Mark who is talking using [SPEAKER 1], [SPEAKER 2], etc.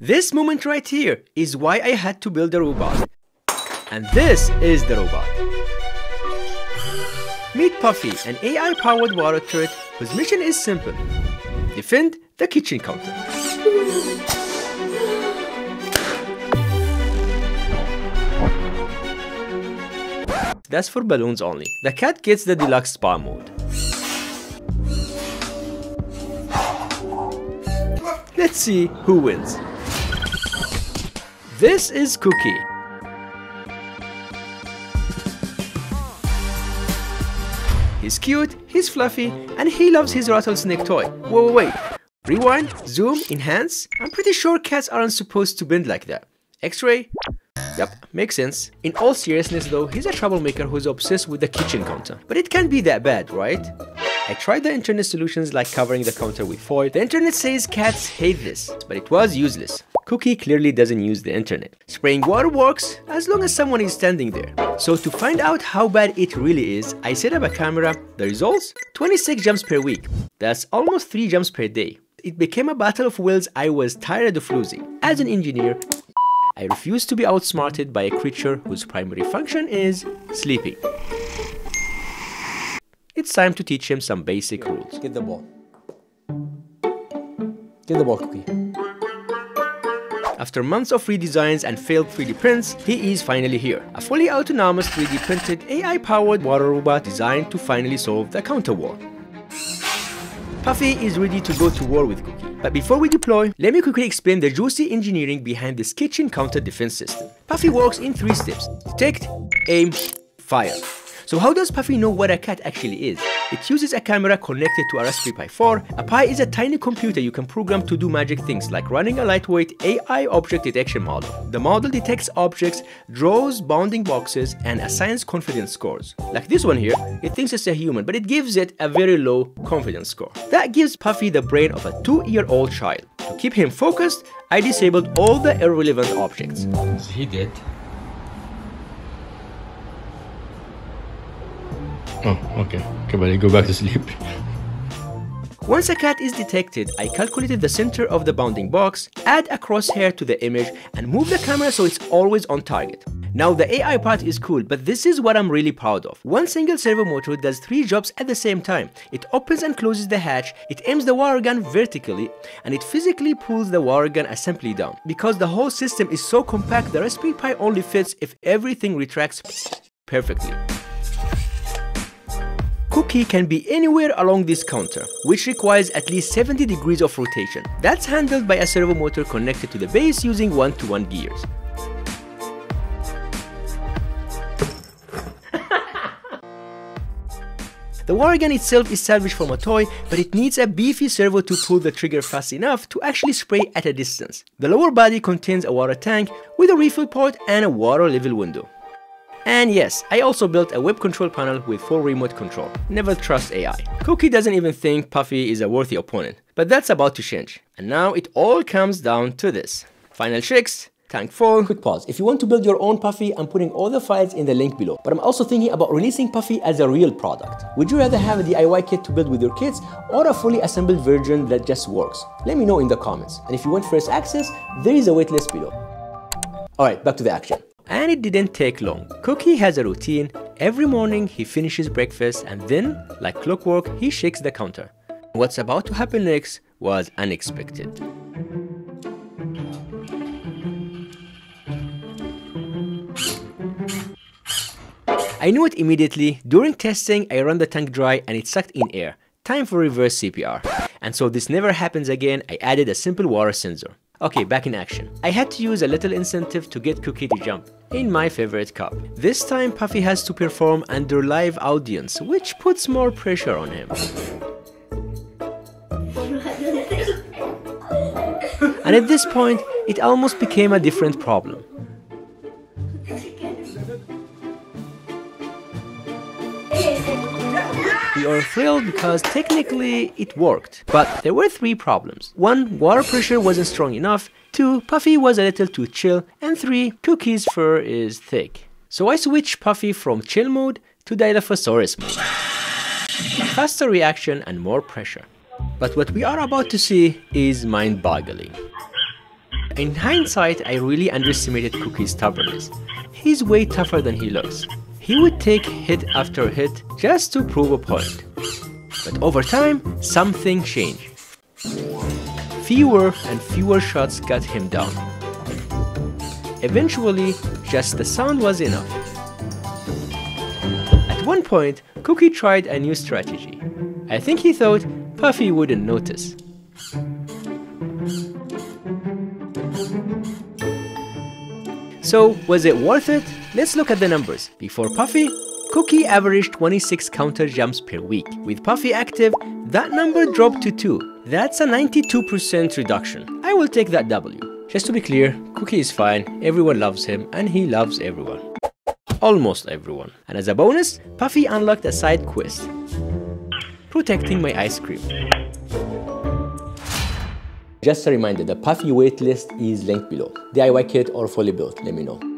[SPEAKER 1] This moment right here is why I had to build a robot. And this is the robot. Meet Puffy, an AI-powered water turret whose mission is simple. Defend the kitchen counter. That's for balloons only. The cat gets the deluxe spa mode. Let's see who wins. This is Cookie. He's cute, he's fluffy, and he loves his rattlesnake toy. Whoa, wait, wait. Rewind, zoom, enhance. I'm pretty sure cats aren't supposed to bend like that. X-ray? Yep, makes sense. In all seriousness though, he's a troublemaker who's obsessed with the kitchen counter. But it can't be that bad, right? I tried the internet solutions like covering the counter with foil. The internet says cats hate this, but it was useless. Cookie clearly doesn't use the internet. Spraying water works as long as someone is standing there. So to find out how bad it really is, I set up a camera. The results? 26 jumps per week. That's almost 3 jumps per day. It became a battle of wills I was tired of losing. As an engineer, I refuse to be outsmarted by a creature whose primary function is sleeping. It's time to teach him some basic rules.
[SPEAKER 2] Get the ball. Get the ball, Cookie.
[SPEAKER 1] After months of redesigns and failed 3D prints, he is finally here. A fully autonomous 3D printed AI-powered water robot designed to finally solve the counter war. Puffy is ready to go to war with Cookie. But before we deploy, let me quickly explain the juicy engineering behind this kitchen counter defense system. Puffy works in three steps. Detect, aim, fire. So how does Puffy know what a cat actually is? It uses a camera connected to a Raspberry Pi 4. A Pi is a tiny computer you can program to do magic things like running a lightweight AI object detection model. The model detects objects, draws bounding boxes, and assigns confidence scores. Like this one here, it thinks it's a human, but it gives it a very low confidence score. That gives Puffy the brain of a two-year-old child. To keep him focused, I disabled all the irrelevant objects.
[SPEAKER 2] He did.
[SPEAKER 3] Oh, okay. Okay, buddy, go back to sleep.
[SPEAKER 1] Once a cat is detected, I calculated the center of the bounding box, add a crosshair to the image, and move the camera so it's always on target. Now the AI part is cool, but this is what I'm really proud of. One single servo motor does three jobs at the same time. It opens and closes the hatch, it aims the water gun vertically, and it physically pulls the water gun assembly down. Because the whole system is so compact, the Raspberry Pi only fits if everything retracts perfectly. Cookie can be anywhere along this counter, which requires at least 70 degrees of rotation. That's handled by a servo motor connected to the base using 1-to-1 -one gears. The water gun itself is salvaged from a toy, but it needs a beefy servo to pull the trigger fast enough to actually spray at a distance. The lower body contains a water tank with a refill port and a water level window. And yes, I also built a web control panel with full remote control. Never trust AI. Cookie doesn't even think Puffy is a worthy opponent, but that's about to change. And now it all comes down to this. Final tricks, tank full.
[SPEAKER 2] Quick pause. If you want to build your own Puffy, I'm putting all the files in the link below. But I'm also thinking about releasing Puffy as a real product. Would you rather have a DIY kit to build with your kids or a fully assembled version that just works? Let me know in the comments. And if you want first access, there is a waitlist below. Alright, back to the action.
[SPEAKER 1] And it didn't take long. Cookie has a routine. Every morning he finishes breakfast and then, like clockwork, he shakes the counter. What's about to happen next was unexpected. I knew it immediately. During testing, I ran the tank dry and it sucked in air. Time for reverse CPR. And so this never happens again, I added a simple water sensor. Okay, back in action. I had to use a little incentive to get Cookie to jump, in my favorite cup. This time Puffy has to perform under live audience, which puts more pressure on him. and at this point, it almost became a different problem. We are thrilled because technically it worked, but there were three problems. One, water pressure wasn't strong enough. Two, Puffy was a little too chill. And three, Cookie's fur is thick. So I switched Puffy from chill mode to Dilophosaurus mode. Faster reaction and more pressure. But what we are about to see is mind-boggling. In hindsight, I really underestimated Cookie's stubbornness. He's way tougher than he looks. He would take hit after hit just to prove a point. But over time, something changed. Fewer and fewer shots got him down. Eventually, just the sound was enough. At one point, Cookie tried a new strategy. I think he thought Puffy wouldn't notice. So, was it worth it? Let's look at the numbers. Before Puffy, Cookie averaged 26 counter jumps per week. With Puffy active, that number dropped to 2. That's a 92% reduction. I will take that W. Just to be clear, Cookie is fine, everyone loves him, and he loves everyone. Almost everyone. And as a bonus, Puffy unlocked a side quest. Protecting my ice cream.
[SPEAKER 2] Just a reminder, the Puffy waitlist is linked below. DIY kit or fully built, let me know.